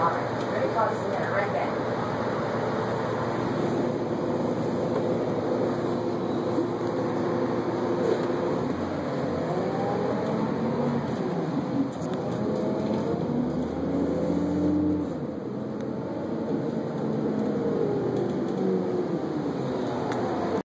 Amen.